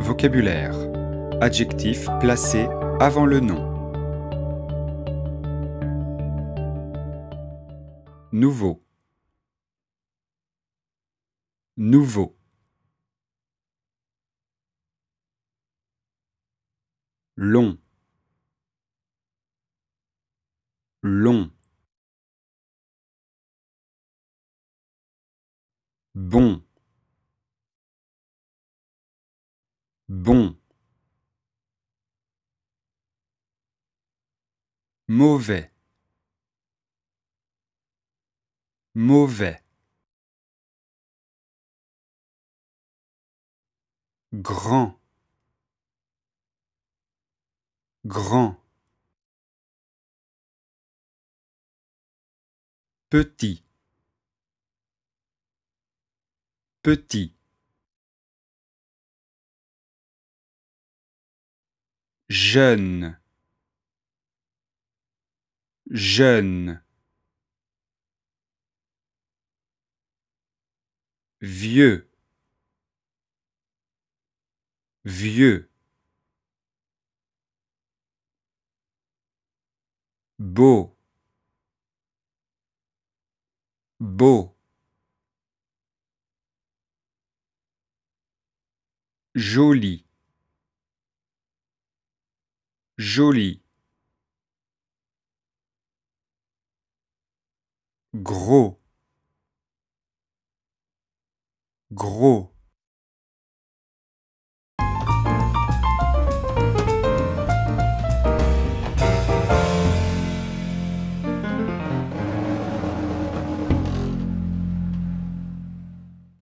vocabulaire. Adjectif placé avant le nom. Nouveau. Nouveau. Long. Long. Bon. Bon. Mauvais. Mauvais. Grand. Grand. Petit. Petit. Jeune. Jeune. Vieux. Vieux. Beau. Beau. Joli. Joli. Gros. Gros.